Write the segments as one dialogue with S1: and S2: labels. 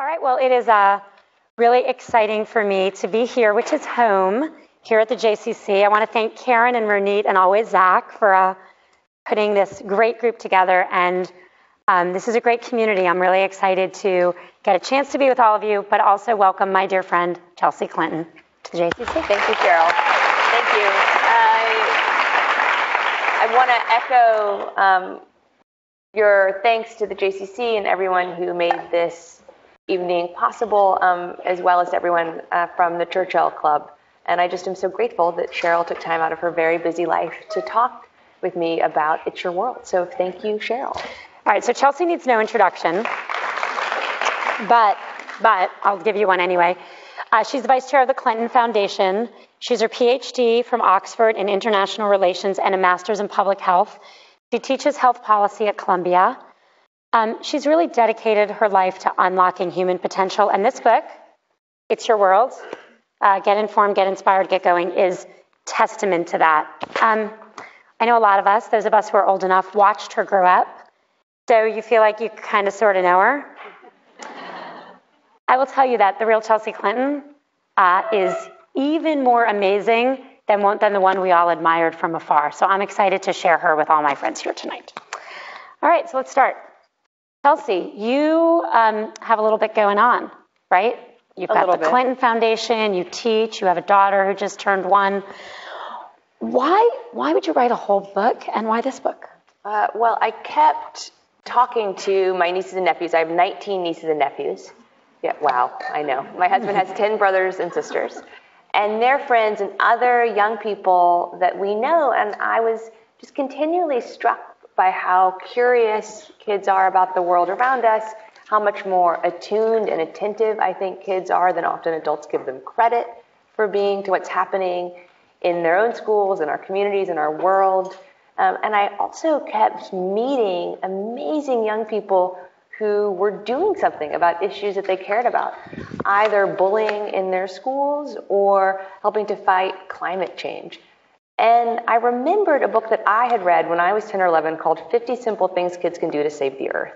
S1: All right, well, it is uh, really exciting for me to be here, which is home, here at the JCC. I want to thank Karen and Ronit and always Zach for uh, putting this great group together. And um, this is a great community. I'm really excited to get a chance to be with all of you, but also welcome my dear friend, Chelsea Clinton, to the JCC.
S2: Thank you, Sheryl. Thank you. I, I want to echo um, your thanks to the JCC and everyone who made this evening possible, um, as well as everyone uh, from the Churchill Club. And I just am so grateful that Sheryl took time out of her very busy life to talk with me about It's Your World. So thank you, Sheryl. All
S1: right, so Chelsea needs no introduction, but but I'll give you one anyway. Uh, she's the vice chair of the Clinton Foundation. She's her PhD from Oxford in International Relations and a master's in public health. She teaches health policy at Columbia. Um, she's really dedicated her life to unlocking human potential. And this book, It's Your World, uh, Get Informed, Get Inspired, Get Going, is testament to that. Um, I know a lot of us, those of us who are old enough, watched her grow up. So you feel like you kind of sort of know her. I will tell you that the real Chelsea Clinton uh, is even more amazing than, than the one we all admired from afar. So I'm excited to share her with all my friends here tonight. All right, so let's start. Chelsea, you um, have a little bit going on, right? You've got the bit. Clinton Foundation, you teach, you have a daughter who just turned one. Why, why would you write a whole book and why this book?
S2: Uh, well, I kept talking to my nieces and nephews. I have 19 nieces and nephews. Yeah, wow, I know. My husband has 10 brothers and sisters, and their friends and other young people that we know. And I was just continually struck by how curious kids are about the world around us, how much more attuned and attentive I think kids are than often adults give them credit for being to what's happening in their own schools, in our communities, in our world. Um, and I also kept meeting amazing young people who were doing something about issues that they cared about, either bullying in their schools or helping to fight climate change. And I remembered a book that I had read when I was 10 or 11 called 50 Simple Things Kids Can Do to Save the Earth.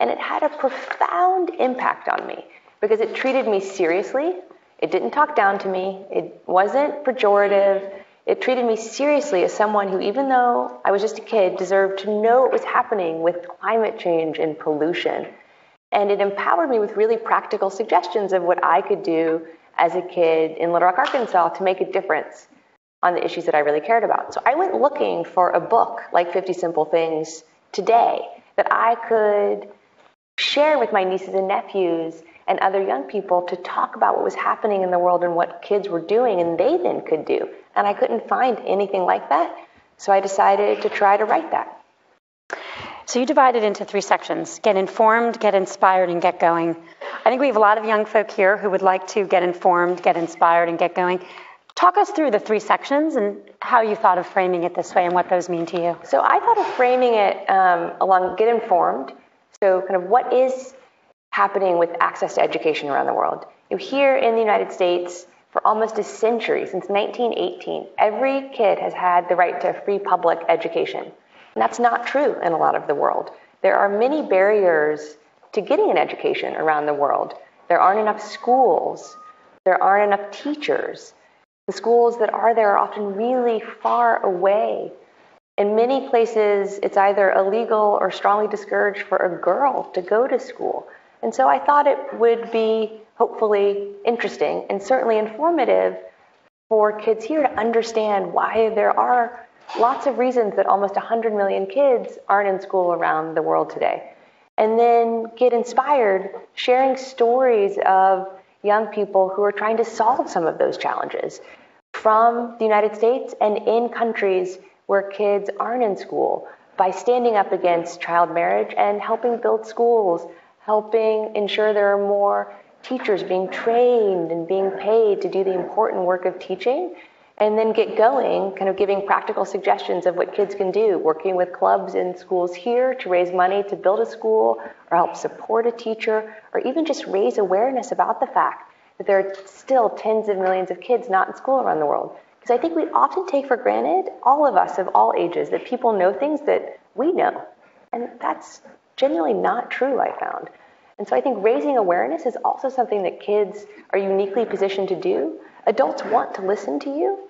S2: And it had a profound impact on me because it treated me seriously. It didn't talk down to me. It wasn't pejorative. It treated me seriously as someone who, even though I was just a kid, deserved to know what was happening with climate change and pollution. And it empowered me with really practical suggestions of what I could do as a kid in Little Rock, Arkansas to make a difference on the issues that I really cared about. So I went looking for a book like 50 Simple Things today that I could share with my nieces and nephews and other young people to talk about what was happening in the world and what kids were doing and they then could do. And I couldn't find anything like that. So I decided to try to write that.
S1: So you divide it into three sections get informed, get inspired, and get going. I think we have a lot of young folk here who would like to get informed, get inspired, and get going. Talk us through the three sections and how you thought of framing it this way and what those mean to you.
S2: So I thought of framing it um, along get informed. So kind of what is happening with access to education around the world. You know, here in the United States, for almost a century, since 1918, every kid has had the right to a free public education. And that's not true in a lot of the world. There are many barriers to getting an education around the world. There aren't enough schools. There aren't enough teachers. The schools that are there are often really far away. In many places, it's either illegal or strongly discouraged for a girl to go to school. And so I thought it would be hopefully interesting and certainly informative for kids here to understand why there are lots of reasons that almost 100 million kids aren't in school around the world today. And then get inspired sharing stories of young people who are trying to solve some of those challenges from the United States and in countries where kids aren't in school by standing up against child marriage and helping build schools, helping ensure there are more teachers being trained and being paid to do the important work of teaching, and then get going, kind of giving practical suggestions of what kids can do, working with clubs in schools here to raise money to build a school or help support a teacher, or even just raise awareness about the fact that there are still tens of millions of kids not in school around the world. Because I think we often take for granted, all of us of all ages, that people know things that we know. And that's genuinely not true, I found. And so I think raising awareness is also something that kids are uniquely positioned to do. Adults want to listen to you.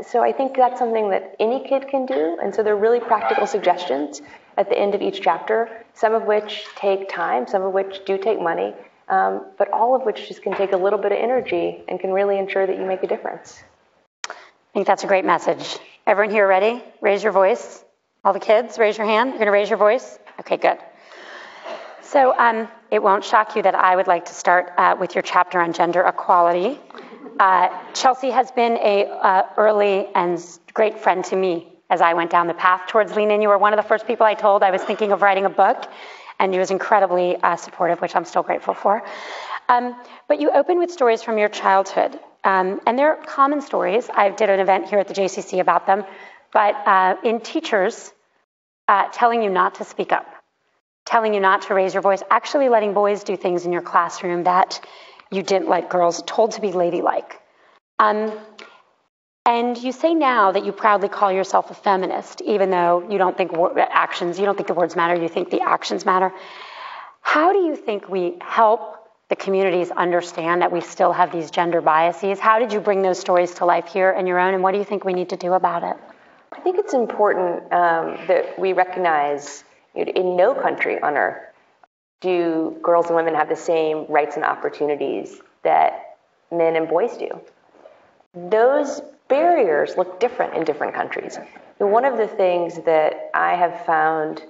S2: So I think that's something that any kid can do. And so there are really practical suggestions at the end of each chapter, some of which take time, some of which do take money, um, but all of which just can take a little bit of energy and can really ensure that you make a difference.
S1: I think that's a great message. Everyone here ready? Raise your voice. All the kids, raise your hand. You're going to raise your voice? Okay, good. So um, it won't shock you that I would like to start uh, with your chapter on gender equality. Uh, Chelsea has been a uh, early and great friend to me as I went down the path towards Lean In. You were one of the first people I told I was thinking of writing a book, and you was incredibly uh, supportive, which I'm still grateful for. Um, but you open with stories from your childhood, um, and they're common stories. I did an event here at the JCC about them, but uh, in teachers uh, telling you not to speak up, telling you not to raise your voice, actually letting boys do things in your classroom that you didn't let girls, told to be ladylike. Um, and you say now that you proudly call yourself a feminist, even though you don't think actions, you don't think the words matter, you think the actions matter. How do you think we help the communities understand that we still have these gender biases? How did you bring those stories to life here in your own, and what do you think we need to do about it?
S2: I think it's important um, that we recognize you know, in no country on earth do girls and women have the same rights and opportunities that men and boys do. Those barriers look different in different countries. One of the things that I have found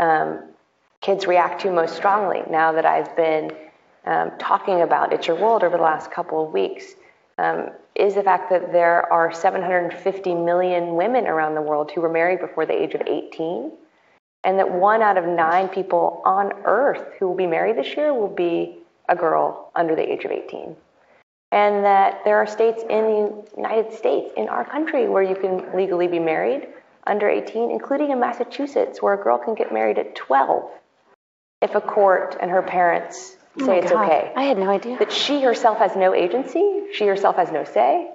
S2: um, kids react to most strongly now that I've been um, talking about It's Your World over the last couple of weeks um, is the fact that there are 750 million women around the world who were married before the age of 18, and that one out of nine people on earth who will be married this year will be a girl under the age of 18. And that there are states in the United States, in our country, where you can legally be married under 18, including in Massachusetts, where a girl can get married at 12 if a court and her parents
S1: Oh
S2: say
S1: my
S2: it's
S1: God.
S2: okay.
S1: I had no idea.
S2: That she herself has no agency, she herself has no say.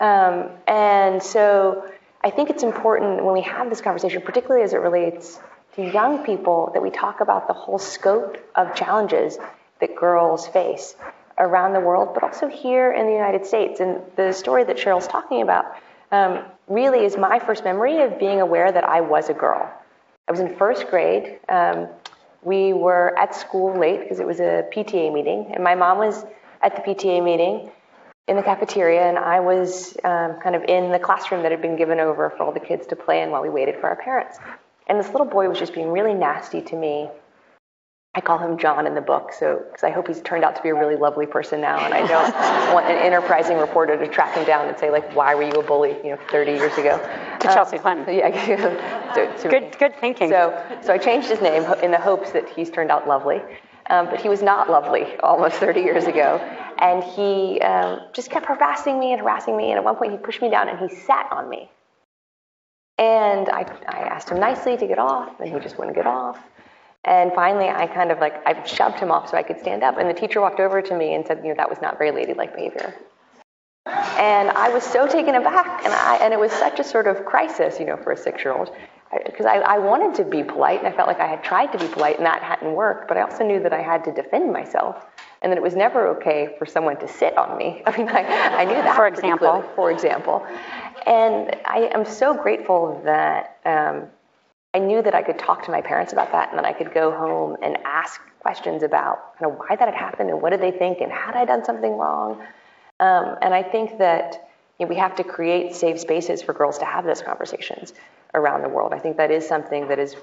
S2: Um, and so I think it's important when we have this conversation, particularly as it relates to young people, that we talk about the whole scope of challenges that girls face around the world, but also here in the United States. And the story that Sheryl's talking about um, really is my first memory of being aware that I was a girl. I was in first grade. Um, we were at school late because it was a PTA meeting, and my mom was at the PTA meeting in the cafeteria, and I was um, kind of in the classroom that had been given over for all the kids to play in while we waited for our parents. And this little boy was just being really nasty to me. I call him John in the book, so because I hope he's turned out to be a really lovely person now, and I don't want an enterprising reporter to track him down and say like, "Why were you a bully?" You know, 30 years ago.
S1: To Chelsea Clinton.
S2: Yeah. so, so-
S1: Good, good thinking.
S2: so, so I changed his name in the hopes that he's turned out lovely. Um, but he was not lovely almost 30 years ago. And he um, just kept harassing me and harassing me. And at one point, he pushed me down and he sat on me. And I, I asked him nicely to get off, and he just wouldn't get off. And finally, I kind of like, I shoved him off so I could stand up. And the teacher walked over to me and said, you know, that was not very ladylike behavior. And I was so taken aback, and, I, and it was such a sort of crisis, you know, for a six year old. Because I, I wanted to be polite, and I felt like I had tried to be polite, and that hadn't worked. But I also knew that I had to defend myself, and that it was never okay for someone to sit on me. I mean, I, I knew that.
S1: For example?
S2: For example. And I am so grateful that um, I knew that I could talk to my parents about that, and then I could go home and ask questions about kind of why that had happened, and what did they think, and had I done something wrong. Um, and I think that you know, we have to create safe spaces for girls to have those conversations around the world. I think that is something that is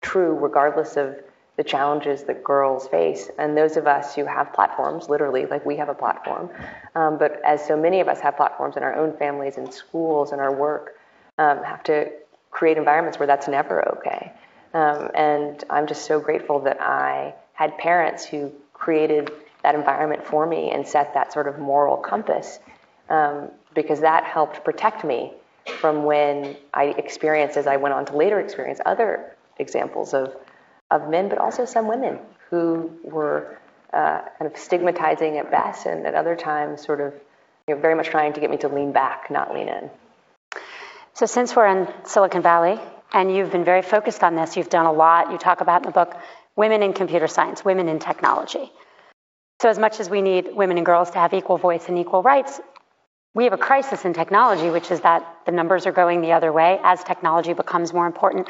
S2: true regardless of the challenges that girls face. And those of us who have platforms, literally, like we have a platform, um, but as so many of us have platforms in our own families and schools and our work, um, have to create environments where that's never okay. Um, and I'm just so grateful that I had parents who created that environment for me and set that sort of moral compass um, because that helped protect me from when I experienced, as I went on to later experience, other examples of, of men, but also some women who were uh, kind of stigmatizing at best and at other times sort of you know, very much trying to get me to lean back, not lean in.
S1: So, since we're in Silicon Valley and you've been very focused on this, you've done a lot, you talk about in the book women in computer science, women in technology. So, as much as we need women and girls to have equal voice and equal rights, we have a crisis in technology, which is that the numbers are going the other way as technology becomes more important.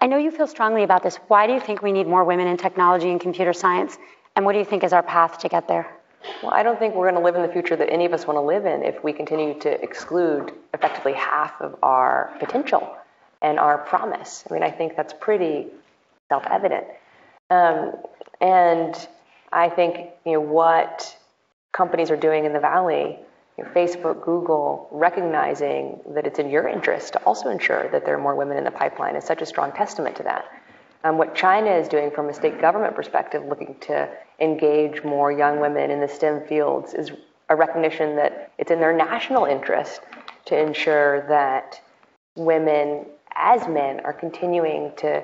S1: I know you feel strongly about this. Why do you think we need more women in technology and computer science? And what do you think is our path to get there?
S2: Well, I don't think we're going to live in the future that any of us want to live in if we continue to exclude effectively half of our potential and our promise. I mean, I think that's pretty self evident. Um, and I think you know what companies are doing in the valley, you know, Facebook, Google, recognizing that it's in your interest to also ensure that there are more women in the pipeline is such a strong testament to that. Um, what China is doing from a state government perspective, looking to engage more young women in the STEM fields, is a recognition that it's in their national interest to ensure that women, as men, are continuing to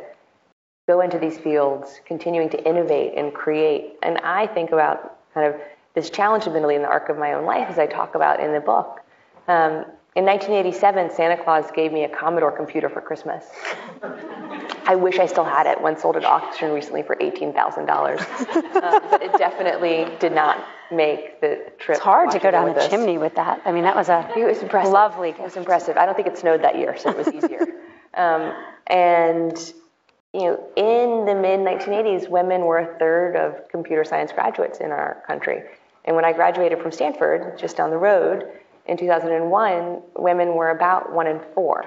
S2: go into these fields, continuing to innovate and create. And I think about kind of this challenge admittedly in the arc of my own life, as I talk about in the book. Um, in 1987, Santa Claus gave me a Commodore computer for Christmas. I wish I still had it. One sold at auction recently for $18,000. Uh, but it definitely did not make the trip.
S1: It's hard to go down the chimney with that. I mean, that was a
S2: it was impressive.
S1: lovely gift.
S2: It was impressive. I don't think it snowed that year, so it was easier. um, and you know, in the mid 1980s, women were a third of computer science graduates in our country. And when I graduated from Stanford, just down the road, in 2001, women were about one in four,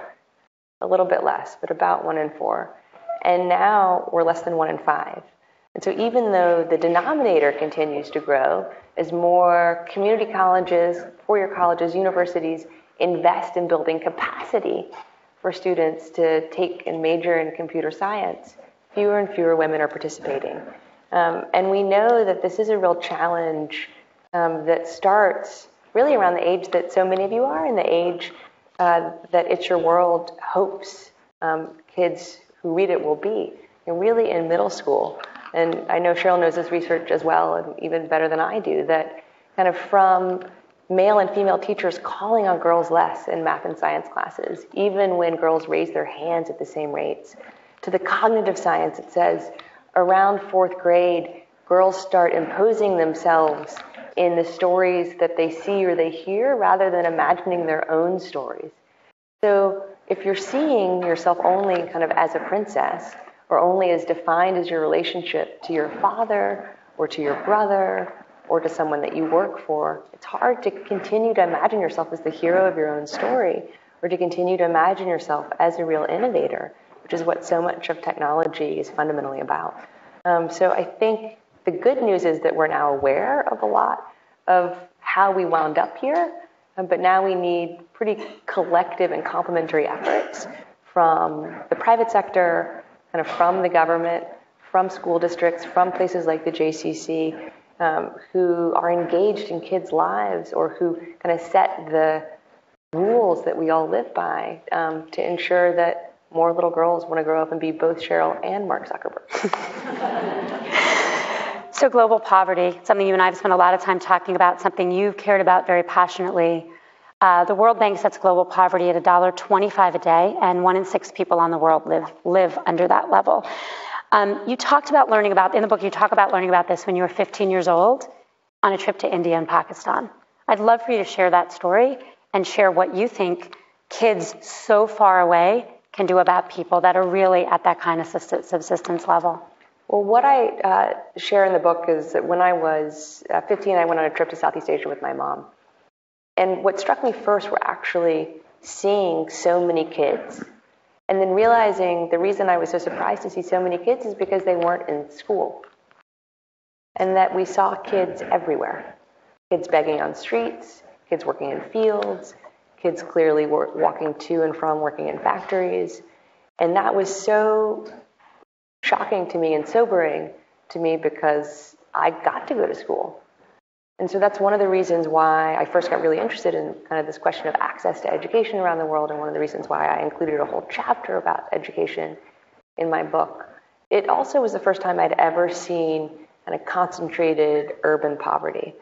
S2: a little bit less, but about one in four. And now we're less than one in five. And so even though the denominator continues to grow, as more community colleges, four-year colleges, universities invest in building capacity for students to take and major in computer science, fewer and fewer women are participating. Um, and we know that this is a real challenge um, that starts really around the age that so many of you are, and the age uh, that It's Your World hopes um, kids who read it will be, and really in middle school. And I know Sheryl knows this research as well, and even better than I do, that kind of from male and female teachers calling on girls less in math and science classes, even when girls raise their hands at the same rates. To the cognitive science, it says around fourth grade, girls start imposing themselves in the stories that they see or they hear rather than imagining their own stories. So if you're seeing yourself only kind of as a princess or only as defined as your relationship to your father or to your brother or to someone that you work for, it's hard to continue to imagine yourself as the hero of your own story or to continue to imagine yourself as a real innovator, which is what so much of technology is fundamentally about. Um, so I think the good news is that we're now aware of a lot of how we wound up here, um, but now we need pretty collective and complementary efforts from the private sector, kind of from the government, from school districts, from places like the JCC, um, who are engaged in kids' lives or who kind of set the rules that we all live by um, to ensure that more little girls want to grow up and be both Sheryl and Mark Zuckerberg.
S1: so, global poverty, something you and I have spent a lot of time talking about, something you've cared about very passionately. Uh, the World Bank sets global poverty at $1.25 a day, and one in six people on the world live, live under that level. Um, you talked about learning about, in the book, you talk about learning about this when you were 15 years old on a trip to India and Pakistan. I'd love for you to share that story and share what you think kids so far away can do about people that are really at that kind of subsistence level.
S2: Well, what I uh, share in the book is that when I was uh, 15, I went on a trip to Southeast Asia with my mom. And what struck me first were actually seeing so many kids and then realizing the reason I was so surprised to see so many kids is because they weren't in school. And that we saw kids everywhere kids begging on streets, kids working in fields, kids clearly walking to and from working in factories. And that was so shocking to me and sobering to me because I got to go to school. And so that's one of the reasons why I first got really interested in kind of this question of access to education around the world, and one of the reasons why I included a whole chapter about education in my book. It also was the first time I'd ever seen kind of concentrated urban poverty.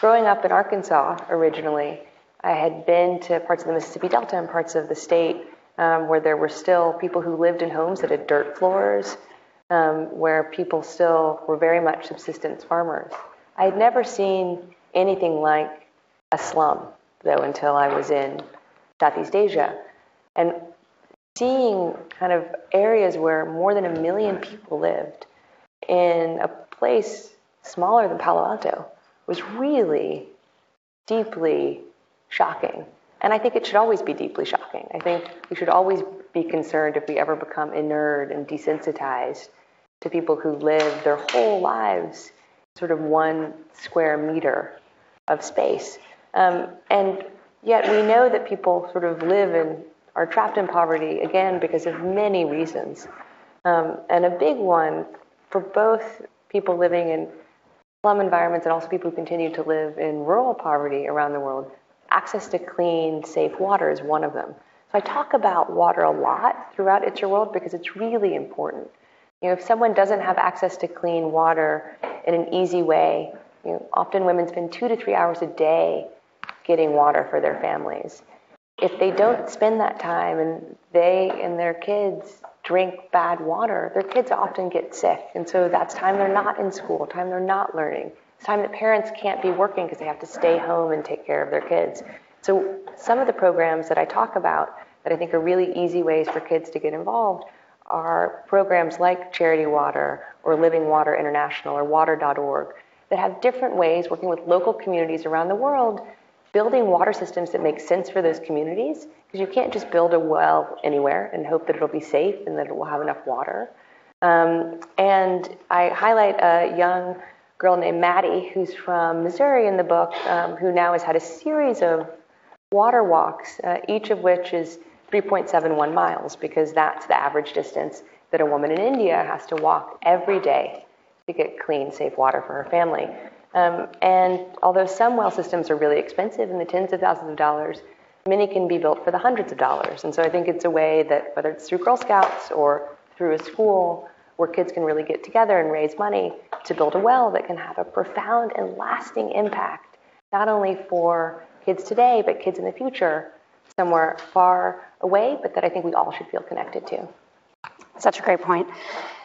S2: Growing up in Arkansas originally, I had been to parts of the Mississippi Delta and parts of the state um, where there were still people who lived in homes that had dirt floors, um, where people still were very much subsistence farmers. I had never seen anything like a slum, though, until I was in Southeast Asia. And seeing kind of areas where more than a million people lived in a place smaller than Palo Alto was really deeply shocking. And I think it should always be deeply shocking. I think we should always be concerned if we ever become inured and desensitized to people who live their whole lives sort of one square meter of space. Um, and yet we know that people sort of live and are trapped in poverty, again, because of many reasons. Um, and a big one for both people living in slum environments and also people who continue to live in rural poverty around the world, access to clean, safe water is one of them. So I talk about water a lot throughout It's Your World because it's really important. You know, if someone doesn't have access to clean water in an easy way, you know, often women spend two to three hours a day getting water for their families. If they don't spend that time and they and their kids drink bad water, their kids often get sick. And so that's time they're not in school, time they're not learning. It's time that parents can't be working because they have to stay home and take care of their kids. So some of the programs that I talk about that I think are really easy ways for kids to get involved are programs like Charity Water or Living Water International or water.org that have different ways working with local communities around the world building water systems that make sense for those communities because you can't just build a well anywhere and hope that it'll be safe and that it will have enough water. Um, and I highlight a young girl named Maddie who's from Missouri in the book, um, who now has had a series of water walks, uh, each of which is 3.71 miles because that's the average distance that a woman in India has to walk every day to get clean, safe water for her family. Um, and although some well systems are really expensive in the tens of thousands of dollars, many can be built for the hundreds of dollars. And so I think it's a way that, whether it's through Girl Scouts or through a school, where kids can really get together and raise money to build a well that can have a profound and lasting impact, not only for kids today, but kids in the future, somewhere far away, but that I think we all should feel connected to.
S1: Such a great point.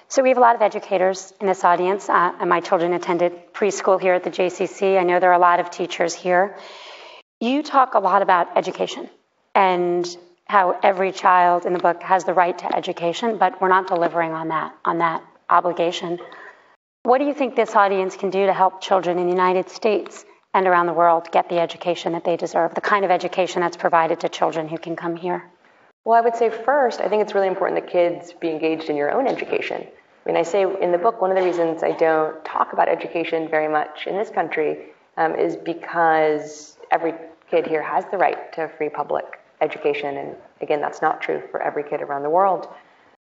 S1: So we have a lot of educators in this audience, uh, and my children attended preschool here at the JCC. I know there are a lot of teachers here. You talk a lot about education and how every child in the book has the right to education, but we're not delivering on that on that obligation. What do you think this audience can do to help children in the United States and around the world get the education that they deserve, the kind of education that's provided to children who can come here?
S2: Well, I would say first, I think it's really important that kids be engaged in your own education. I mean, I say in the book, one of the reasons I don't talk about education very much in this country um, is because every kid here has the right to free public education. And again, that's not true for every kid around the world.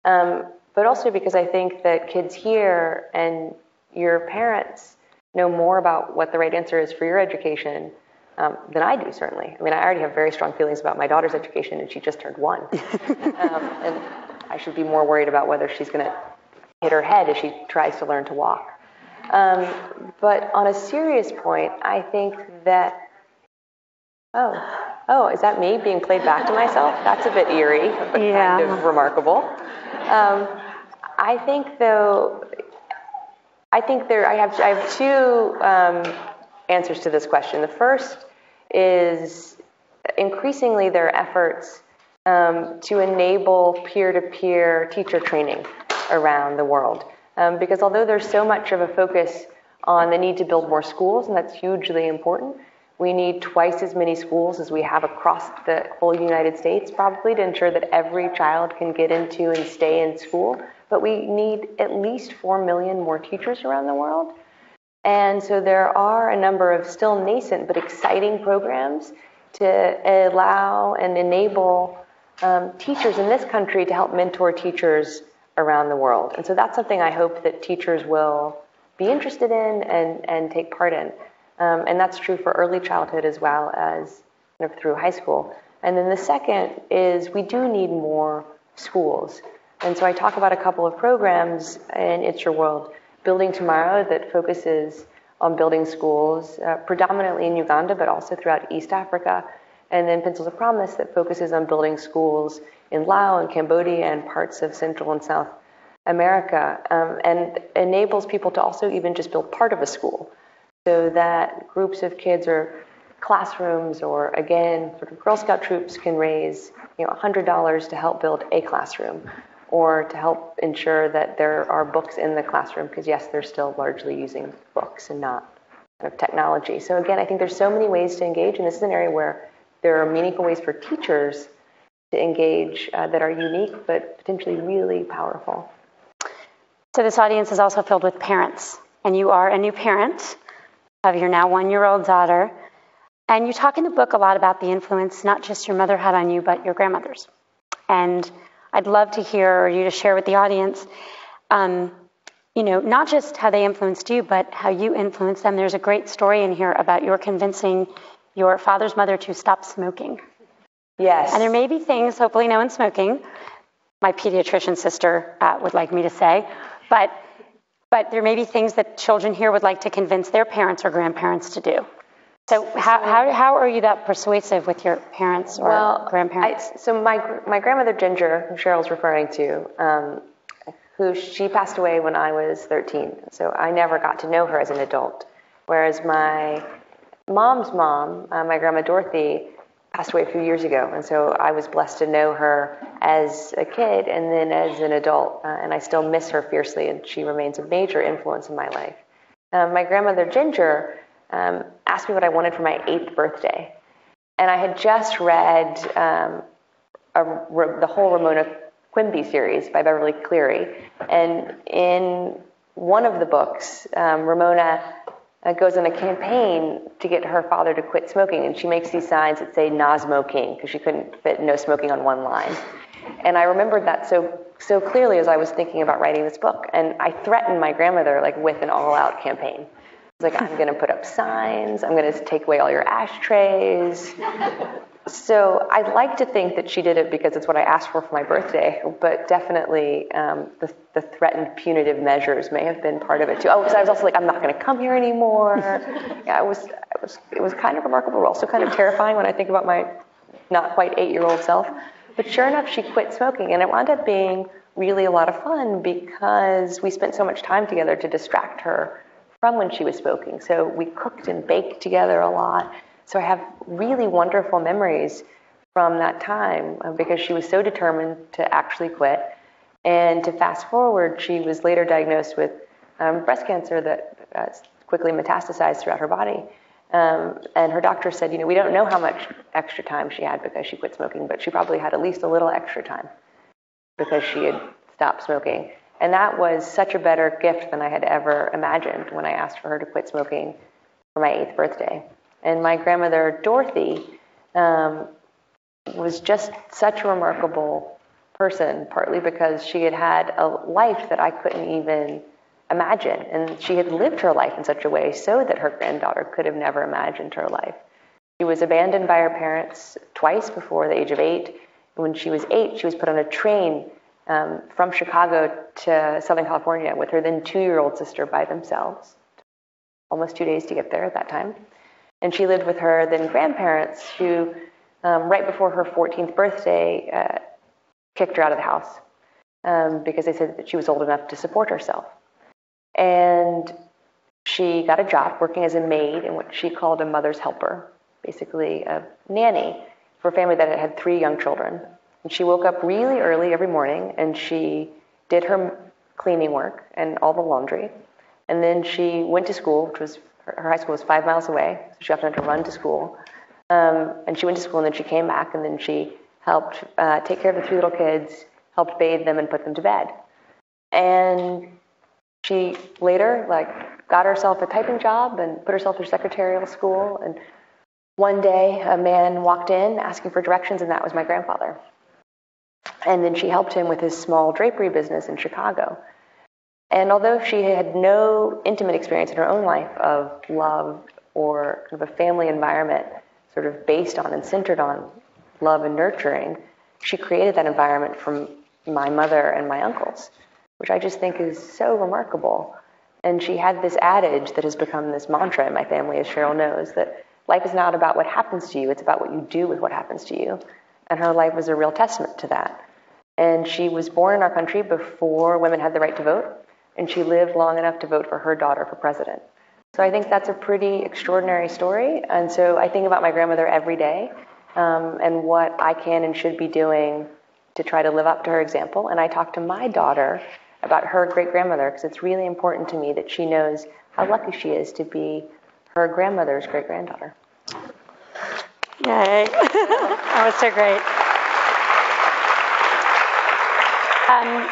S2: Um, but also because I think that kids here and your parents know more about what the right answer is for your education um, than I do, certainly. I mean, I already have very strong feelings about my daughter's education, and she just turned one. um, and I should be more worried about whether she's going to hit her head as she tries to learn to walk. Um, but on a serious point, I think that, oh, oh, is that me being played back to myself? That's a bit eerie, but yeah. kind of remarkable. Um, I think, though, I think there, I have, I have two um, answers to this question. The first is increasingly there are efforts um, to enable peer to peer teacher training around the world. Um, because although there's so much of a focus on the need to build more schools, and that's hugely important, we need twice as many schools as we have across the whole United States, probably, to ensure that every child can get into and stay in school. But we need at least 4 million more teachers around the world. And so there are a number of still nascent but exciting programs to allow and enable um, teachers in this country to help mentor teachers around the world. And so that's something I hope that teachers will be interested in and, and take part in. Um, and that's true for early childhood as well as kind of through high school. And then the second is we do need more schools. And so I talk about a couple of programs in It's Your World. Building Tomorrow that focuses on building schools, uh, predominantly in Uganda, but also throughout East Africa. And then Pencils of Promise that focuses on building schools in Laos and Cambodia and parts of Central and South America um, and enables people to also even just build part of a school so that groups of kids or classrooms or again sort of Girl Scout troops can raise you know $100 to help build a classroom or to help ensure that there are books in the classroom because yes they're still largely using books and not kind of technology so again I think there's so many ways to engage and this is an area where there are meaningful ways for teachers to engage uh, that are unique but potentially really powerful.
S1: So, this audience is also filled with parents, and you are a new parent of your now one year old daughter. And you talk in the book a lot about the influence not just your mother had on you, but your grandmother's. And I'd love to hear you to share with the audience, um, you know, not just how they influenced you, but how you influenced them. There's a great story in here about your convincing your father's mother to stop smoking.
S2: Yes.
S1: And there may be things, hopefully, no one's smoking. My pediatrician sister uh, would like me to say, but but there may be things that children here would like to convince their parents or grandparents to do. So how, how, how are you that persuasive with your parents or
S2: well,
S1: grandparents?
S2: I, so my my grandmother Ginger, who Sheryl's referring to, um, who she passed away when I was 13. So I never got to know her as an adult. Whereas my mom's mom, uh, my grandma Dorothy, passed away a few years ago, and so I was blessed to know her as a kid and then as an adult, uh, and I still miss her fiercely, and she remains a major influence in my life. Um, my grandmother Ginger um, asked me what I wanted for my eighth birthday, and I had just read um, a, the whole Ramona Quimby series by Beverly Cleary, and in one of the books, um, Ramona uh, goes on a campaign to get her father to quit smoking, and she makes these signs that say "No smoking" because she couldn't fit "No smoking" on one line. And I remembered that so so clearly as I was thinking about writing this book, and I threatened my grandmother like with an all-out campaign. Like, "I'm going to put up signs. I'm going to take away all your ashtrays." So I'd like to think that she did it because it's what I asked for for my birthday, but definitely um, the, the, threatened punitive measures may have been part of it too. Oh, because I was also like, I'm not going to come here anymore. yeah, it was, it was, it was kind of remarkable, also kind of terrifying when I think about my not quite eight-year-old self. But sure enough, she quit smoking, and it wound up being really a lot of fun because we spent so much time together to distract her from when she was smoking. So we cooked and baked together a lot so I have really wonderful memories from that time uh, because she was so determined to actually quit. And to fast forward, she was later diagnosed with um, breast cancer that uh, quickly metastasized throughout her body. Um, and her doctor said, you know, we don't know how much extra time she had because she quit smoking, but she probably had at least a little extra time because she had stopped smoking. And that was such a better gift than I had ever imagined when I asked for her to quit smoking for my eighth birthday. And my grandmother, Dorothy, um, was just such a remarkable person, partly because she had had a life that I couldn't even imagine. And she had lived her life in such a way so that her granddaughter could have never imagined her life. She was abandoned by her parents twice before the age of eight. When she was eight, she was put on a train um, from Chicago to Southern California with her then two year old sister by themselves. Almost two days to get there at that time. And she lived with her then grandparents who, um, right before her 14th birthday, uh, kicked her out of the house um, because they said that she was old enough to support herself. And she got a job working as a maid in what she called a mother's helper, basically a nanny for a family that had three young children. And she woke up really early every morning and she did her cleaning work and all the laundry. And then she went to school, which was her, high school was five miles away, so she often had to run to school. Um, and she went to school and then she came back and then she helped uh, take care of the three little kids, helped bathe them and put them to bed. And she later like got herself a typing job and put herself through secretarial school. And one day a man walked in asking for directions and that was my grandfather. And then she helped him with his small drapery business in Chicago. And although she had no intimate experience in her own life of love or kind of a family environment sort of based on and centered on love and nurturing, she created that environment from my mother and my uncles, which I just think is so remarkable. And she had this adage that has become this mantra in my family, as Sheryl knows, that life is not about what happens to you, it's about what you do with what happens to you. And her life was a real testament to that. And she was born in our country before women had the right to vote, and she lived long enough to vote for her daughter for president. So I think that's a pretty extraordinary story. And so I think about my grandmother every day um, and what I can and should be doing to try to live up to her example. And I talk to my daughter about her great grandmother because it's really important to me that she knows how lucky she is to be her grandmother's great granddaughter.
S1: Yay. that was so great. Um,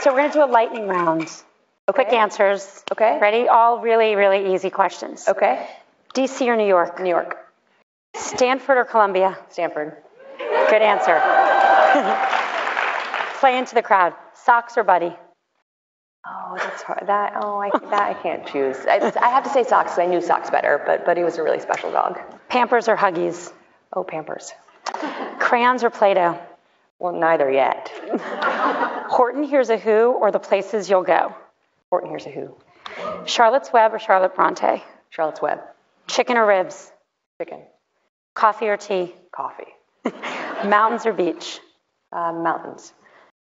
S1: so we're going to do a lightning round.
S2: Okay.
S1: Quick answers.
S2: Okay.
S1: Ready? All really, really easy questions.
S2: Okay.
S1: DC or New York?
S2: New York.
S1: Stanford or Columbia?
S2: Stanford.
S1: Good answer. Play into the crowd. Socks or Buddy?
S2: Oh, that's hard. That oh, I, that I can't choose. I, I have to say socks. I knew socks better, but Buddy was a really special dog.
S1: Pampers or Huggies?
S2: Oh, Pampers.
S1: Crayons or Play-Doh?
S2: Well, neither yet.
S1: Horton Hears a Who or The Places You'll Go?
S2: Horton Hears a Who.
S1: Charlotte's Web or Charlotte Bronte?
S2: Charlotte's Web.
S1: Chicken or ribs?
S2: Chicken.
S1: Coffee or tea?
S2: Coffee.
S1: Mountains or beach?
S2: Uh, mountains.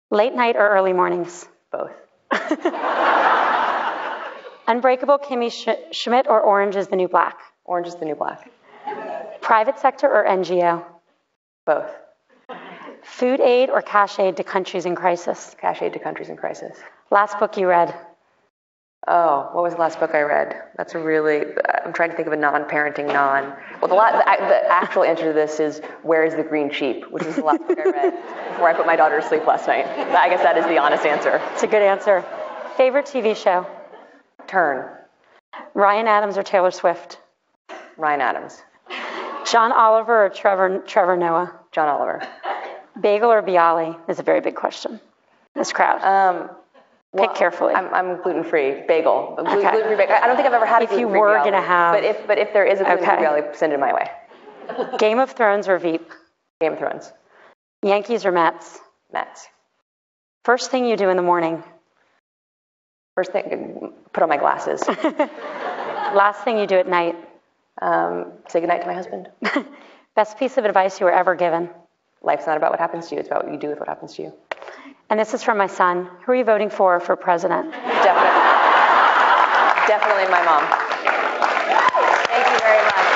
S1: Late night or early mornings?
S2: Both.
S1: Unbreakable Kimmy Sch- Schmidt or Orange is the New Black?
S2: Orange is the new black.
S1: Private sector or NGO?
S2: Both.
S1: Food aid or cash aid to countries in crisis?
S2: Cash aid to countries in crisis.
S1: Last book you read?
S2: Oh, what was the last book I read? That's a really. I'm trying to think of a non-parenting non. Well, the, la- the, the actual answer to this is "Where is the Green Sheep," which is the last book I read before I put my daughter to sleep last night. I guess that is the honest answer.
S1: It's a good answer. Favorite TV show?
S2: Turn.
S1: Ryan Adams or Taylor Swift?
S2: Ryan Adams.
S1: John Oliver or Trevor, Trevor Noah?
S2: John Oliver.
S1: Bagel or Bialy is a very big question. This crowd.
S2: Um,
S1: Pick carefully.
S2: I'm, I'm gluten-free. Bagel. Glu-
S1: Okay.
S2: Gluten-free bagel. I don't think I've ever had a
S1: If you
S2: gluten-free
S1: were gonna have-
S2: But if but if there is a gluten-free
S1: Okay.
S2: bialy, send it my way.
S1: Game of Thrones or Veep?
S2: Game of Thrones.
S1: Yankees or Mets?
S2: Mets.
S1: First thing you do in the morning?
S2: First thing, put on my glasses.
S1: Last thing you do at night?
S2: Um, say goodnight to my husband.
S1: Best piece of advice you were ever given?
S2: Life's not about what happens to you; it's about what you do with what happens to you.
S1: And this is from my son. Who are you voting for for president?
S2: Definitely, definitely my mom. Thank you very much.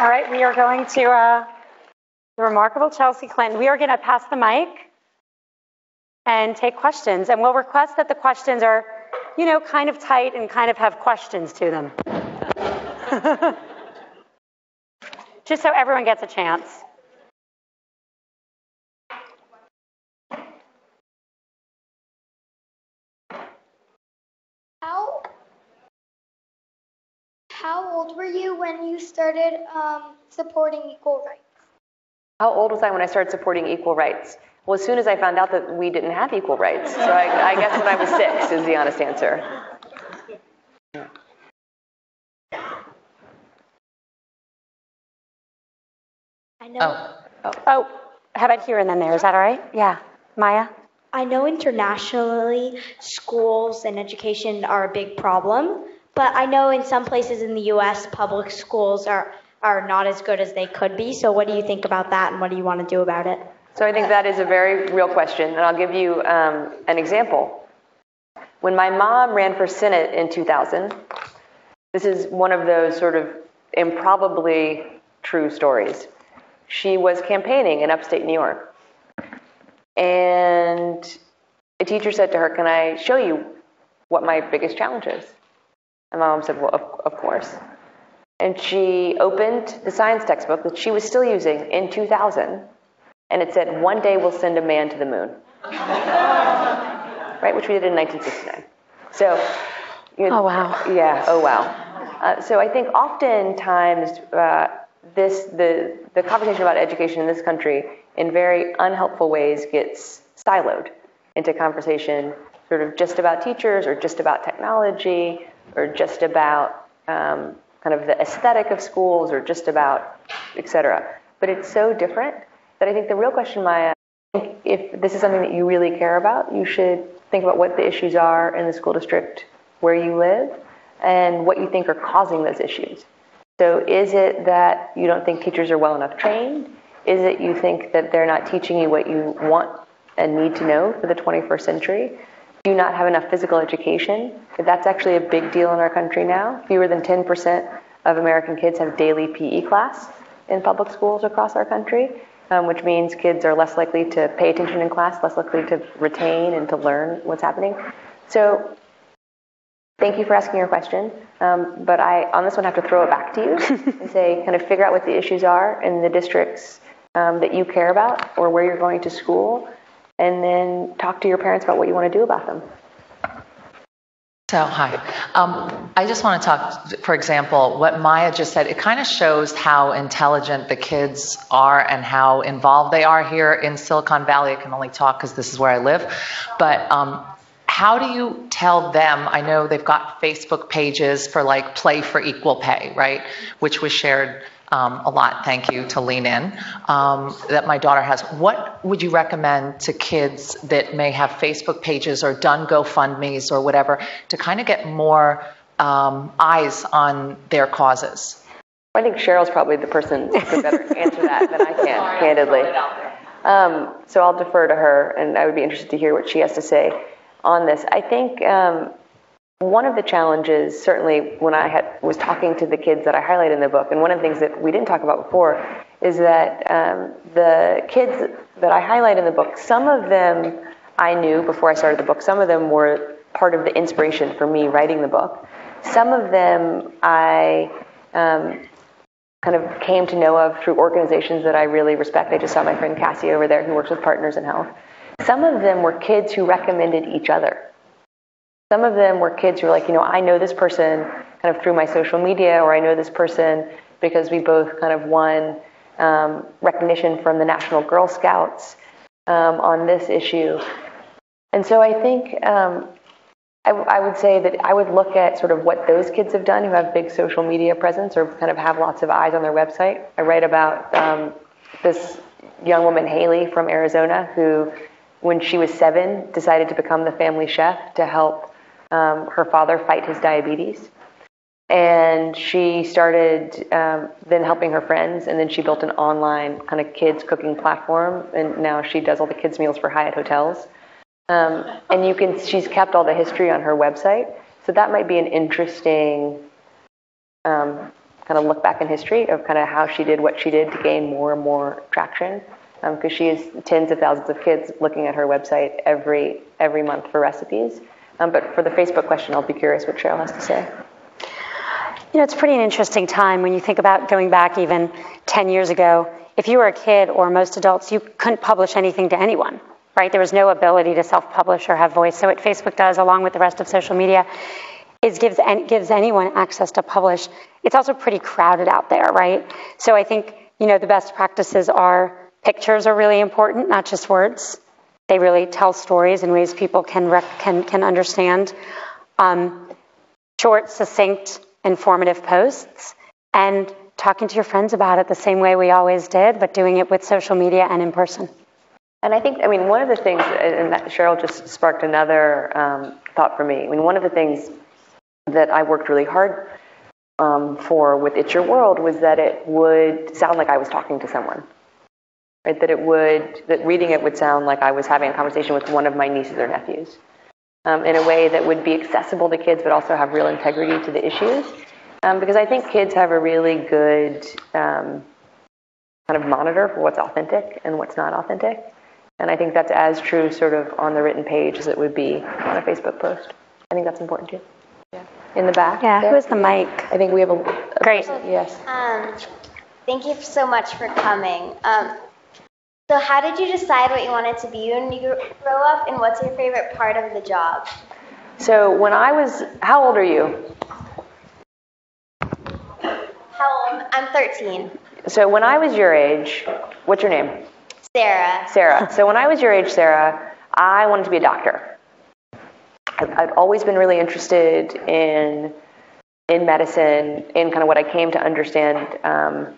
S1: All right, we are going to uh, the remarkable Chelsea Clinton. We are going to pass the mic and take questions. And we'll request that the questions are, you know, kind of tight and kind of have questions to them. Just so everyone gets a chance.
S3: How how old were you when you started um, supporting equal rights?
S2: How old was I when I started supporting equal rights? Well, as soon as I found out that we didn't have equal rights. So I, I guess when I was six is the honest answer.
S3: I know.
S1: Oh, oh. oh how about here and then there? Is that all right? Yeah. Maya?
S4: I know internationally schools and education are a big problem, but I know in some places in the US public schools are are not as good as they could be. So what do you think about that and what do you want to do about it?
S2: So I think that is a very real question, and I'll give you um, an example. When my mom ran for Senate in 2000, this is one of those sort of improbably true stories. She was campaigning in upstate New York, and a teacher said to her, Can I show you what my biggest challenge is? And my mom said, Well, of, of course. And she opened the science textbook that she was still using in 2000 and it said, one day we'll send a man to the moon. right, which we did in 1969. So, you
S1: Oh, wow.
S2: Yeah, oh, wow. Uh, so I think oftentimes uh, this, the, the conversation about education in this country in very unhelpful ways gets siloed into conversation sort of just about teachers or just about technology or just about um, kind of the aesthetic of schools or just about et cetera. But it's so different that I think the real question, Maya, if this is something that you really care about, you should think about what the issues are in the school district where you live and what you think are causing those issues. So is it that you don't think teachers are well enough trained? Is it you think that they're not teaching you what you want and need to know for the 21st century? Do you not have enough physical education? That's actually a big deal in our country now. Fewer than 10% of American kids have daily PE class in public schools across our country, um, which means kids are less likely to pay attention in class, less likely to retain and to learn what's happening. So thank you for asking your question. Um, but I, on this one, have to throw it back to you and say, kind of figure out what the issues are in the districts um, that you care about or where you're going to school, and then talk to your parents about what you want to do about them.
S5: So, hi. Um, I just want to talk, for example, what Maya just said. It kind of shows how intelligent the kids are and how involved they are here in Silicon Valley. I can only talk because this is where I live. But um, how do you tell them? I know they've got Facebook pages for like Play for Equal Pay, right? Which was shared um, a lot, thank you, to Lean In, um, that my daughter has. What would you recommend to kids that may have Facebook pages or done GoFundMe's or whatever to kind of get more um, eyes on their causes?
S2: I think Sheryl's probably the person who could better answer that than I can, candidly. Um, so I'll defer to her, and I would be interested to hear what she has to say on this. I think um, one of the challenges, certainly when I had, was talking to the kids that I highlight in the book, and one of the things that we didn't talk about before is that um, the kids that I highlight in the book, some of them I knew before I started the book, some of them were part of the inspiration for me writing the book. Some of them I um, kind of came to know of through organizations that I really respect. I just saw my friend Cassie over there who works with Partners in Health. Some of them were kids who recommended each other. Some of them were kids who were like, you know, I know this person kind of through my social media, or I know this person because we both kind of won um, recognition from the National Girl Scouts um, on this issue. And so I think um, I, I, would say that I would look at sort of what those kids have done who have big social media presence or kind of have lots of eyes on their website. I write about um, this young woman, Haley, from Arizona, who, when she was seven, decided to become the family chef to help um, her father fight his diabetes. And she started um, then helping her friends, and then she built an online kind of kids cooking platform, and now she does all the kids' meals for Hyatt hotels. Um, and you can, she's kept all the history on her website, so that might be an interesting um, kind of look back in history of kind of how she did what she did to gain more and more traction because um, she has tens of thousands of kids looking at her website every every month for recipes. Um, but for the Facebook question, I'll be curious what Sheryl has to say.
S1: You know, it's pretty an interesting time when you think about going back even 10 years ago. If you were a kid or most adults, you couldn't publish anything to anyone, right? There was no ability to self publish or have voice. So, what Facebook does, along with the rest of social media, is gives, gives anyone access to publish. It's also pretty crowded out there, right? So, I think, you know, the best practices are pictures are really important, not just words. They really tell stories in ways people can rec- can can understand. Um, short, succinct, informative posts, and talking to your friends about it the same way we always did, but doing it with social media and in person.
S2: And I think, I mean, one of the things, and Sheryl just sparked another um, thought for me. I mean, one of the things that I worked really hard um, for with It's Your World was that it would sound like I was talking to someone right? That it would, that reading it would sound like I was having a conversation with one of my nieces or nephews um, in a way that would be accessible to kids, but also have real integrity to the issues. Um, because I think kids have a really good um, kind of monitor for what's authentic and what's not authentic. And I think that's as true sort of on the written page as it would be on a Facebook post. I think that's important too. Yeah. In the back.
S1: Yeah, there. who's the mic?
S2: I think we have a, a
S1: great.
S2: Person. Yes.
S6: Um, thank you so much for coming. Um, so, how did you decide what you wanted to be when you grow up, and what's your favorite part of the job?
S2: So, when I was, how old are you?
S6: How old? I'm 13.
S2: So, when I was your age, what's your name?
S6: Sarah.
S2: Sarah. So, when I was your age, Sarah, I wanted to be a doctor. I'd always been really interested in in medicine, in kind of what I came to understand um,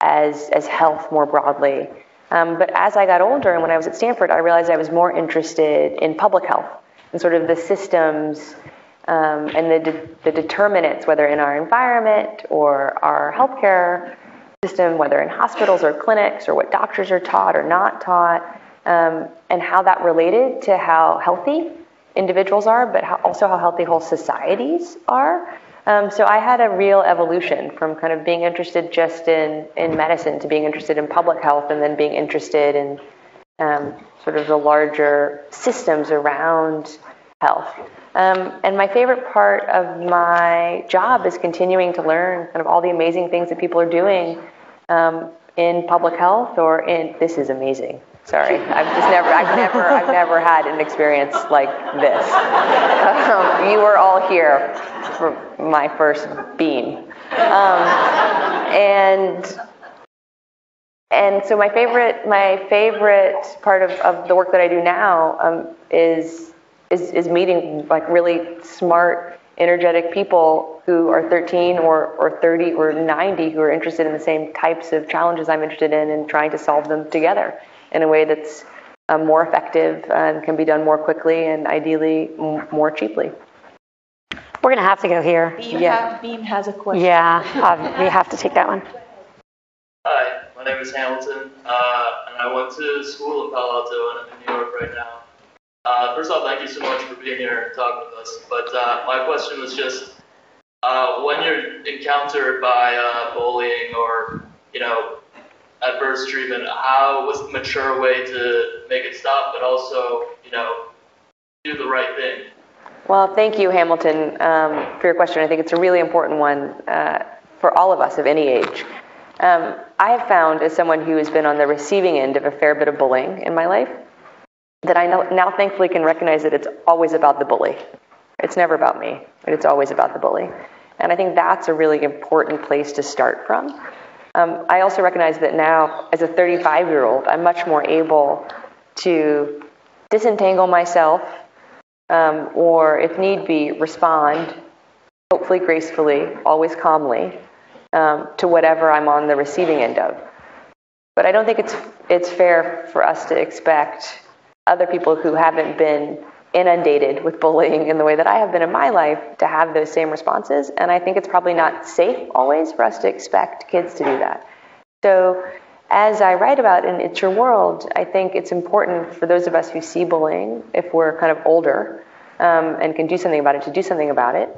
S2: as as health more broadly. Um, but as I got older and when I was at Stanford, I realized I was more interested in public health and sort of the systems um, and the, de- the determinants, whether in our environment or our healthcare system, whether in hospitals or clinics, or what doctors are taught or not taught, um, and how that related to how healthy individuals are, but how, also how healthy whole societies are. Um, so I had a real evolution from kind of being interested just in, in medicine to being interested in public health and then being interested in um, sort of the larger systems around health. Um, and my favorite part of my job is continuing to learn kind of all the amazing things that people are doing um, in public health or in this is amazing. Sorry, I've just never, I've never, I've never had an experience like this. Um, you were all here for my first beam, um, and and so my favorite, my favorite part of, of the work that I do now um, is, is is meeting like really smart, energetic people who are 13 or, or 30 or 90 who are interested in the same types of challenges I'm interested in and trying to solve them together in a way that's um, more effective and can be done more quickly and ideally m- more cheaply.
S1: We're going to have to go here.
S7: Beam,
S2: Yeah.
S7: ha- Beam has a question.
S1: Yeah, uh, we have to take that one.
S8: Hi, my name is Hamilton, uh, and I went to school in Palo Alto, and I'm in New York right now. Uh, first off, thank you so much for being here and talking with us. But uh, my question was just, uh, when you're encountered by uh, bullying or, you know, adverse treatment, how was the mature way to make it stop, but also, you know, do the right thing?
S2: Well, thank you, Hamilton, um, for your question. I think it's a really important one uh, for all of us of any age. Um, I have found, as someone who has been on the receiving end of a fair bit of bullying in my life, that I now, now thankfully can recognize that it's always about the bully. It's never about me, but it's always about the bully. And I think that's a really important place to start from. Um, I also recognize that now, as a 35 year old, I'm much more able to disentangle myself um, or, if need be, respond, hopefully gracefully, always calmly, um, to whatever I'm on the receiving end of. But I don't think it's it's fair for us to expect other people who haven't been inundated with bullying in the way that I have been in my life to have those same responses. And I think it's probably not safe always for us to expect kids to do that. So, as I write about in It's Your World, I think it's important for those of us who see bullying, if we're kind of older um, and can do something about it, to do something about it,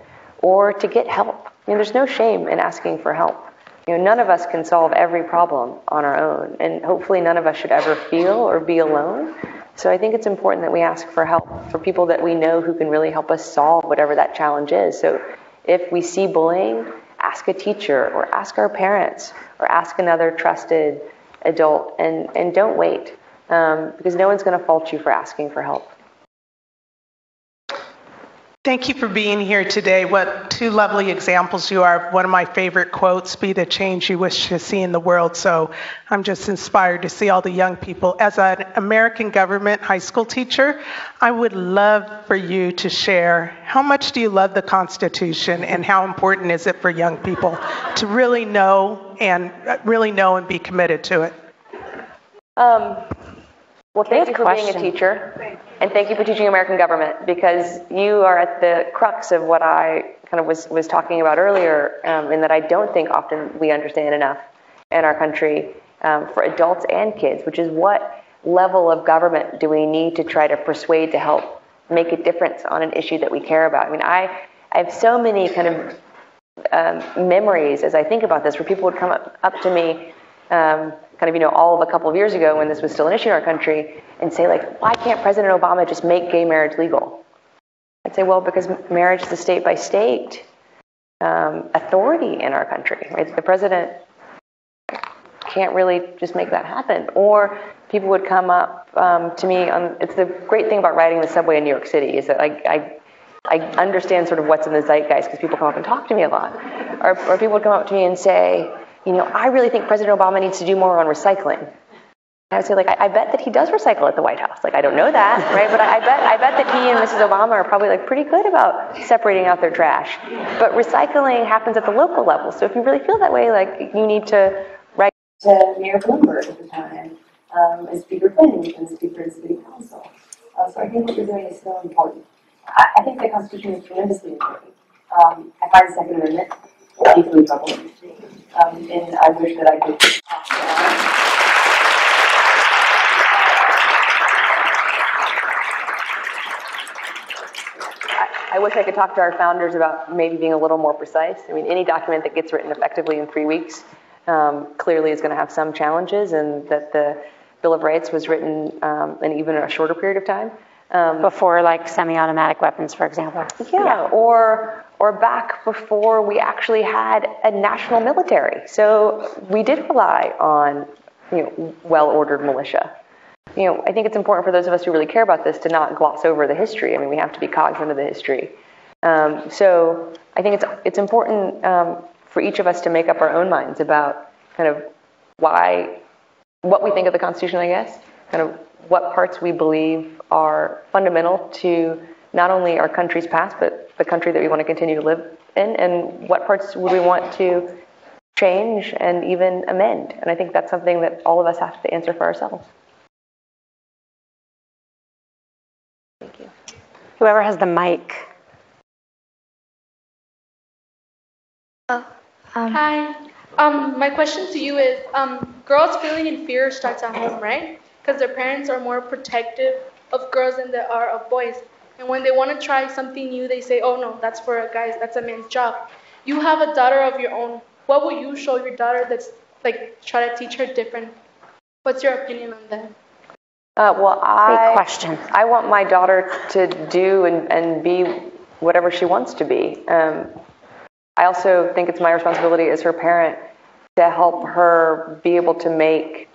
S2: or to get help. You know, there's no shame in asking for help. You know, none of us can solve every problem on our own, and hopefully none of us should ever feel or be alone. So I think it's important that we ask for help for people that we know who can really help us solve whatever that challenge is. So if we see bullying, ask a teacher or ask our parents or ask another trusted adult and, and don't wait um, because no one's going to fault you for asking for help.
S9: Thank you for being here today. What two lovely examples you are. One of my favorite quotes be the change you wish to see in the world. So I'm just inspired to see all the young people. As an American government high school teacher, I would love for you to share how much do you love the Constitution and how important is it for young people to really know and really know and be committed to it?
S2: Um, well, thank you for being a teacher, and thank you for teaching American government because you are at the crux of what I kind of was was talking about earlier, um, in that I don't think often we understand enough in our country um, for adults and kids, which is what level of government do we need to try to persuade to help make a difference on an issue that we care about? I mean, I I have so many kind of um, memories as I think about this, where people would come up, up to me, um, kind of, you know, all of a couple of years ago when this was still an issue in our country, and say, like, why can't President Obama just make gay marriage legal? I'd say, well, because marriage is a state by state um, authority in our country. Right? The president can't really just make that happen. Or people would come up um, to me on. It's the great thing about riding the subway in New York City is that I. I I understand sort of what's in the zeitgeist because people come up and talk to me a lot. Or, or people would come up to me and say, you know, I really think President Obama needs to do more on recycling. I would say, like, I, I bet that he does recycle at the White House. Like, I don't know that, right? But I, I bet, I bet that he and Mrs. Obama are probably like pretty good about separating out their trash. But recycling happens at the local level. So if you really feel that way, like, you need to write.
S10: to Mayor Bloomberg at the time, um, and Speaker Clinton and Speaker of City Council. Uh, so I think what you're doing is still important. I, I think the Constitution is tremendously important. Um, I find the Second Amendment deeply troubling, um, and I wish that I could.
S2: I wish I could talk to our founders about maybe being a little more precise. I mean, any document that gets written effectively in three weeks um, clearly is going to have some challenges, and that the Bill of Rights was written um, in even a shorter period of time. Um,
S1: Before, like semi-automatic weapons, for example.
S2: yeah, or or back before we actually had a national military. So we did rely on you know well-ordered militia. You know, I think it's important for those of us who really care about this to not gloss over the history. I mean, we have to be cognizant of the history. Um, so I think it's it's important um, for each of us to make up our own minds about kind of why, what we think of the Constitution, I guess, kind of what parts we believe are fundamental to not only our country's past, but the country that we want to continue to live in, and what parts would we want to change and even amend. And I think that's something that all of us have to answer for ourselves. Thank you.
S1: Whoever has the mic.
S7: Um, Hi. Um, my question to you is, um, girls feeling in fear starts at home, right? Because their parents are more protective of girls than they are of boys. And when they want to try something new, they say, oh no, that's for a guy, that's a man's job. You have a daughter of your own. What will you show your daughter that's like try to teach her different? What's your opinion on that?
S2: Uh, well, I
S1: Great question.
S2: I want my daughter to do and, and be whatever she wants to be. Um, I also think it's my responsibility as her parent to help her be able to make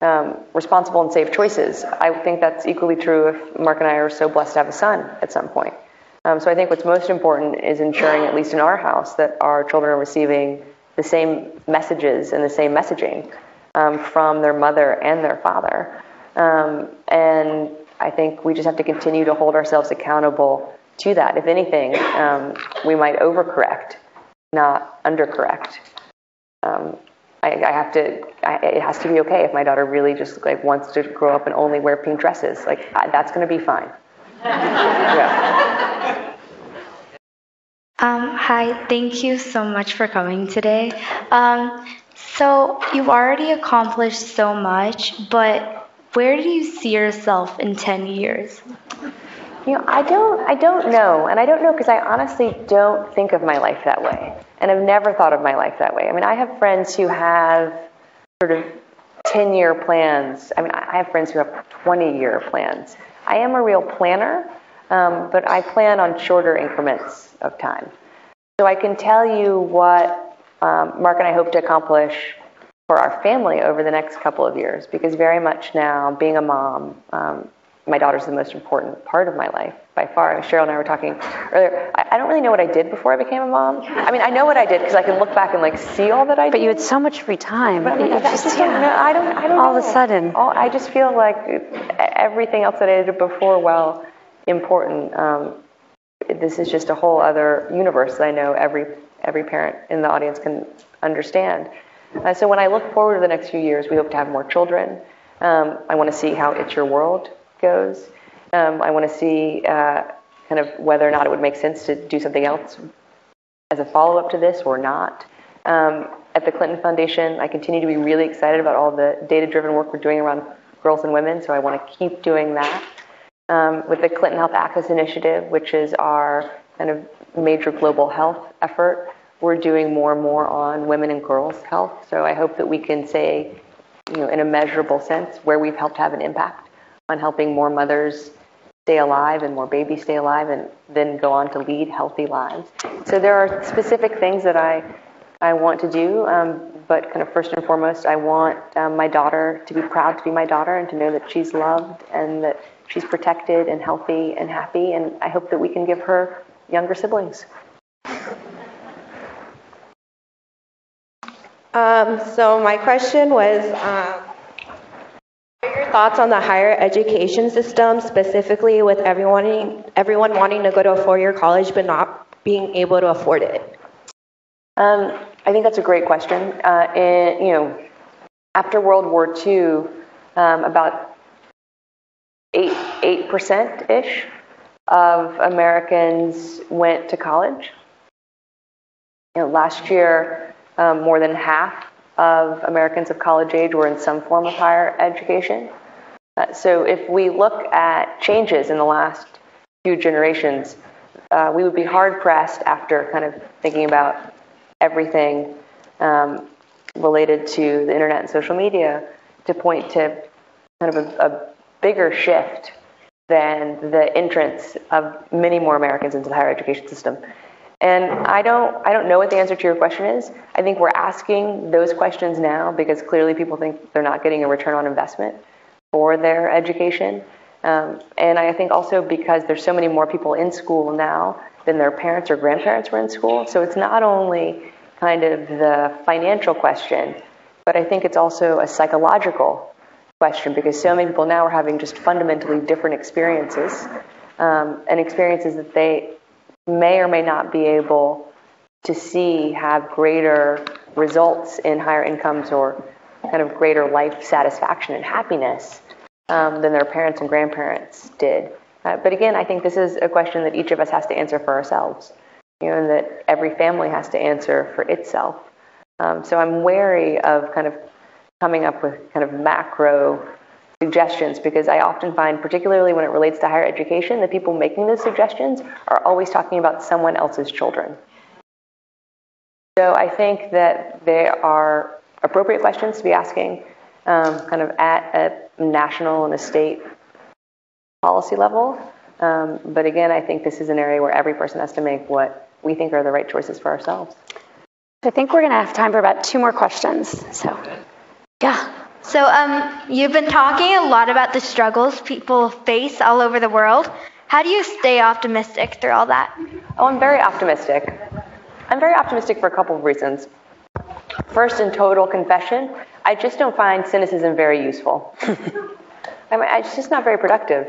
S2: um, responsible and safe choices. I think that's equally true if Mark and I are so blessed to have a son at some point. Um, so I think what's most important is ensuring, at least in our house, that our children are receiving the same messages and the same messaging um, from their mother and their father. Um, and I think we just have to continue to hold ourselves accountable to that. If anything, um, we might overcorrect, not undercorrect. I, I have to. I, it has to be okay if my daughter really just like wants to grow up and only wear pink dresses. Like I, that's going to be fine. yeah.
S11: Um, hi, thank you so much for coming today. Um, so you've already accomplished so much, but where do you see yourself in 10 years?
S2: You know, I don't, I don't know, and I don't know because I honestly don't think of my life that way, and I've never thought of my life that way. I mean, I have friends who have sort of 10-year plans. I mean, I have friends who have 20-year plans. I am a real planner, um, but I plan on shorter increments of time. So I can tell you what um, Mark and I hope to accomplish for our family over the next couple of years, because very much now, being a mom, um, my daughter's the most important part of my life by far. Sheryl and I were talking earlier. I, I don't really know what I did before I became a mom. I mean, I know what I did because I can look back and like see all that I did.
S1: But you had so much free time.
S2: But I, mean, I
S1: just-
S2: just don't know. I don't. I don't
S1: All
S2: know.
S1: of a sudden.
S2: All, I just feel like everything else that I did before, while important, um, this is just a whole other universe that I know every every parent in the audience can understand. Uh, so when I look forward to the next few years, we hope to have more children. Um, I want to see how It's Your World goes. Um, I want to see uh, kind of whether or not it would make sense to do something else as a follow-up to this or not. Um, at the Clinton Foundation, I continue to be really excited about all the data-driven work we're doing around girls and women, so I want to keep doing that. Um, with the Clinton Health Access Initiative, which is our kind of major global health effort, we're doing more and more on women and girls' health. So I hope that we can say, you know, in a measurable sense, where we've helped have an impact on helping more mothers stay alive and more babies stay alive and then go on to lead healthy lives. So there are specific things that I, I want to do, um, but kind of first and foremost, I want um, my daughter to be proud to be my daughter and to know that she's loved and that she's protected and healthy and happy. And I hope that we can give her younger siblings.
S12: Um, so my question was, um, thoughts on the higher education system, specifically with everyone everyone wanting to go to a four-year college but not being able to afford it?
S2: Um, I think that's a great question. Uh, you know, after World War II, um, about eight eight percent ish of Americans went to college. You know, last year, um, more than half of Americans of college age were in some form of higher education. Uh, so if we look at changes in the last few generations, uh, we would be hard pressed after kind of thinking about everything um, related to the internet and social media to point to kind of a, a bigger shift than the entrance of many more Americans into the higher education system. And I don't, I don't know what the answer to your question is. I think we're asking those questions now because clearly people think they're not getting a return on investment for their education. Um, and I think also because there's so many more people in school now than their parents or grandparents were in school. So it's not only kind of the financial question, but I think it's also a psychological question because so many people now are having just fundamentally different experiences um, and experiences that they may or may not be able to see have greater results in higher incomes or kind of greater life satisfaction and happiness um, than their parents and grandparents did. Uh, but again, I think this is a question that each of us has to answer for ourselves, you know, and that every family has to answer for itself. Um, so I'm wary of kind of coming up with kind of macro suggestions because I often find, particularly when it relates to higher education, the people making those suggestions are always talking about someone else's children. So I think that there are appropriate questions to be asking um, kind of at a national and a state policy level. Um, but again, I think this is an area where every person has to make what we think are the right choices for ourselves.
S1: I think we're going to have time for about two more questions. So, yeah.
S13: So, um, you've been talking a lot about the struggles people face all over the world. How do you stay optimistic through all that?
S2: Oh, I'm very optimistic. I'm very optimistic for a couple of reasons. First, in total confession, I just don't find cynicism very useful. I mean, it's just not very productive.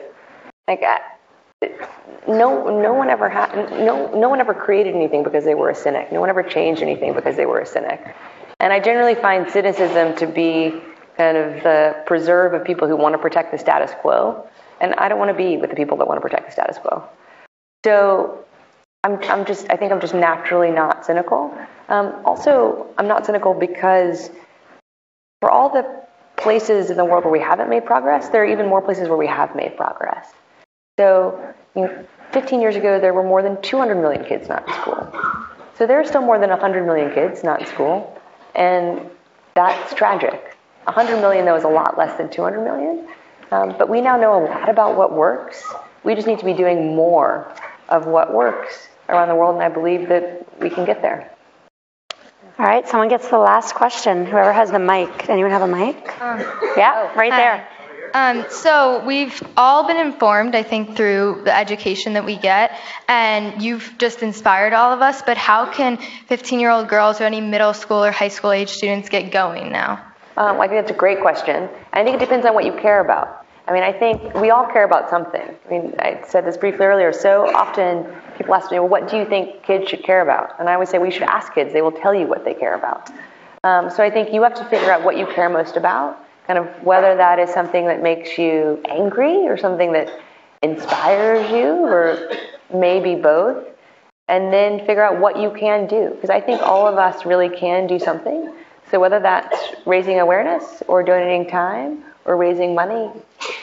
S2: Like, I, no, no one ever had, no, no one ever created anything because they were a cynic. No one ever changed anything because they were a cynic. And I generally find cynicism to be kind of the preserve of people who want to protect the status quo. And I don't want to be with the people that want to protect the status quo. So I'm, I'm just, I think I'm just naturally not cynical. Um, also, I'm not cynical because for all the places in the world where we haven't made progress, there are even more places where we have made progress. So, you know, 15 years ago, there were more than 200 million kids not in school. So there are still more than 100 million kids not in school, and that's tragic. 100 million, though, is a lot less than 200 million. Um, but we now know a lot about what works. We just need to be doing more of what works around the world, and I believe that we can get there.
S1: All right, someone gets the last question. Whoever has the mic. Anyone have a mic?
S14: Um,
S1: yeah, right
S14: hi.
S1: there.
S14: Um, so we've all been informed, I think, through the education that we get, and you've just inspired all of us. But how can 15-year-old girls or any middle school or high school age students get going now?
S2: Um, I think that's a great question. I think it depends on what you care about. I mean, I think we all care about something. I mean, I said this briefly earlier. So often people ask me, well, what do you think kids should care about? And I always say we should ask kids. They will tell you what they care about. Um, so I think you have to figure out what you care most about, kind of whether that is something that makes you angry or something that inspires you or maybe both. And then figure out what you can do. Because I think all of us really can do something. So whether that's raising awareness or donating time or raising money,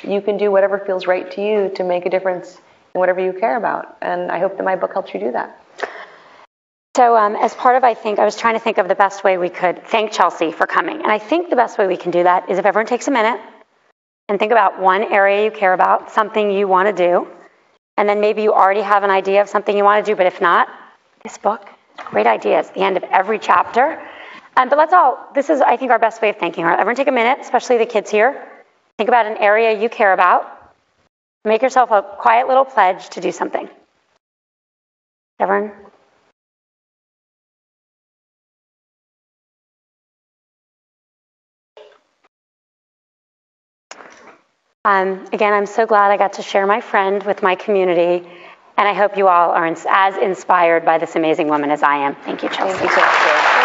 S2: you can do whatever feels right to you to make a difference in whatever you care about. And I hope that my book helps you do that.
S1: So, um, as part of, I think, I was trying to think of the best way we could thank Chelsea for coming. And I think the best way we can do that is if everyone takes a minute and think about one area you care about, something you want to do. And then maybe you already have an idea of something you want to do, but if not, this book, great ideas, the end of every chapter. Um, but let's all, this is, I think, our best way of thinking. Right? Everyone take a minute, especially the kids here. Think about an area you care about. Make yourself a quiet little pledge to do something. Everyone? Um, again, I'm so glad I got to share my friend with my community, and I hope you all are as inspired by this amazing woman as I am. Thank you, Chelsea.
S2: Thank you, Chelsea.